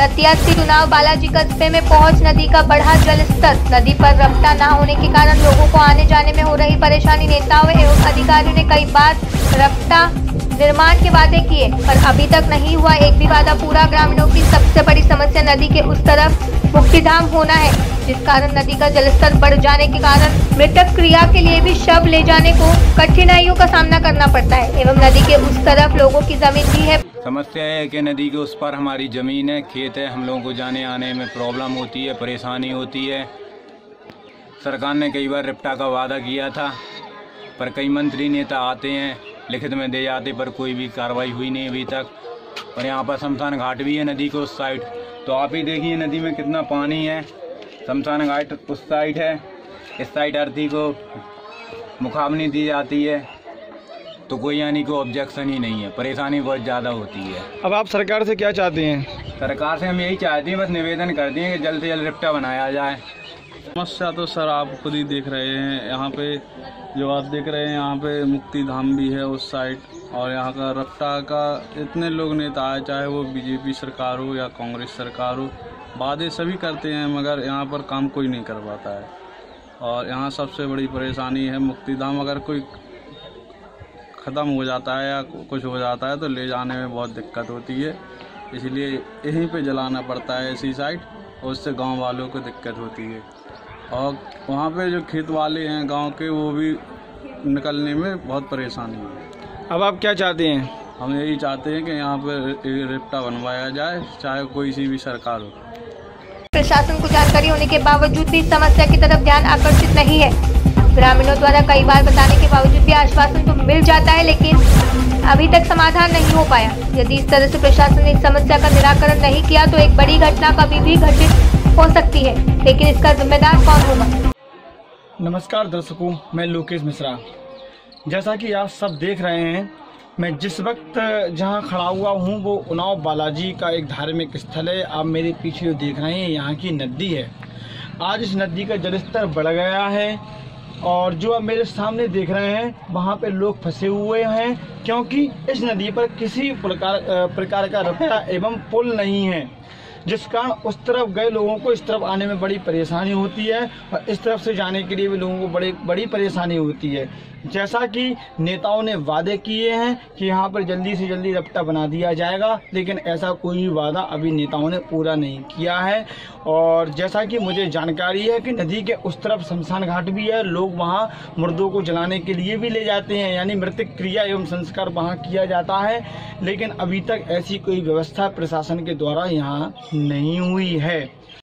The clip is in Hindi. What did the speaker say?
दतिया से चुनाव बालाजी कस्बे में पहुँच नदी का बढ़ा जल स्तर नदी पर रफ्तार न होने के कारण लोगों को आने जाने में हो रही परेशानी। नेताओं एवं अधिकारियों ने कई बार रफ्ता निर्माण के वादे किए, पर अभी तक नहीं हुआ एक भी वादा पूरा। ग्रामीणों की सबसे बड़ी समस्या नदी के उस तरफ़ मुक्तिधाम होना है, जिस कारण नदी का जलस्तर बढ़ जाने के कारण मृतक क्रिया के लिए भी शव ले जाने को कठिनाइयों का सामना करना पड़ता है, एवं नदी के उस तरफ़ लोगों की ज़मीन भी है। समस्या है कि नदी के उस पर हमारी ज़मीन है, खेत है, हम लोगों को जाने आने में प्रॉब्लम होती है, परेशानी होती है। सरकार ने कई बार रिप्टा का वादा किया था, पर कई मंत्री नेता आते हैं लिखित में दे जाते पर कोई भी कार्रवाई हुई नहीं अभी तक। और यहाँ पर शमशान घाट भी है नदी के उस साइड। तो आप ही देखिए नदी में कितना पानी है। शमशान घाट उस साइड है। इस साइड अर्थी को मुखावनी दी जाती है। तो कोई यानी को ऑब्जेक्शन ही नहीं है। परेशानी बहुत ज़्यादा होती है। अब आप सरकार से क्या चाहते हैं? सरकार से हम यही चाहते हैं बस निवेदन करते हैं कि जल्द से जल्द रिप्टा बनाया जाए। समस्या तो सर आप खुद ही देख रहे हैं। यहाँ पे जो आप देख रहे हैं, यहाँ पे मुक्ति धाम भी है उस साइड और यहाँ का रफ्ता का इतने लोग नेता आए चाहे वो बीजेपी सरकार हो या कांग्रेस सरकार हो, वादे सभी करते हैं, मगर यहाँ पर काम कोई नहीं कर पाता है। और यहाँ सबसे बड़ी परेशानी है मुक्ति धाम, अगर कोई ख़त्म हो जाता है या कुछ हो जाता है तो ले जाने में बहुत दिक्कत होती है। इसलिए यहीं पे जलाना पड़ता है इसी साइड, और उससे गाँव वालों को दिक्कत होती है। और वहाँ पे जो खेत वाले हैं गाँव के वो भी निकलने में बहुत परेशानी है। अब आप क्या चाहते हैं? हम यही चाहते हैं कि यहाँ पे रिप्टा बनवाया जाए चाहे कोई सी भी सरकार हो। प्रशासन को जानकारी होने के बावजूद भी इस समस्या की तरफ़ ध्यान आकर्षित नहीं है। ग्रामीणों द्वारा कई बार बताने के बावजूद भी आश्वासन तो मिल जाता है लेकिन अभी तक समाधान नहीं हो पाया। यदि इस तरह से प्रशासन ने इस समस्या का निराकरण नहीं किया तो एक बड़ी घटना कभी भी घटित हो सकती है, लेकिन इसका जिम्मेदार कौन होगा? नमस्कार दर्शकों, मैं लोकेश मिश्रा। जैसा कि आप सब देख रहे हैं, मैं जिस वक्त जहाँ खड़ा हुआ हूँ, वो उनाव बालाजी का एक धार्मिक स्थल है। आप मेरे पीछे जो देख रहे हैं यहाँ की नदी है। आज इस नदी का जलस्तर बढ़ गया है और जो आप मेरे सामने देख रहे हैं, वहाँ पे लोग फंसे हुए हैं, क्योंकि इस नदी पर किसी प्रकार प्रकार का रास्ता एवं पुल नहीं है। जिस कारण उस तरफ़ गए लोगों को इस तरफ़ आने में बड़ी परेशानी होती है और इस तरफ़ से जाने के लिए भी लोगों को बड़ी बड़ी परेशानी होती है। जैसा कि नेताओं ने वादे किए हैं कि यहाँ पर जल्दी से जल्दी रफ्ता बना दिया जाएगा, लेकिन ऐसा कोई भी वादा अभी नेताओं ने पूरा नहीं किया है। और जैसा कि मुझे जानकारी है कि नदी के उस तरफ़ शमशान घाट भी है, लोग वहाँ मुर्दों को जलाने के लिए भी ले जाते हैं, यानी मृतक क्रिया एवं संस्कार वहाँ किया जाता है। लेकिन अभी तक ऐसी कोई व्यवस्था प्रशासन के द्वारा यहाँ नहीं हुई है।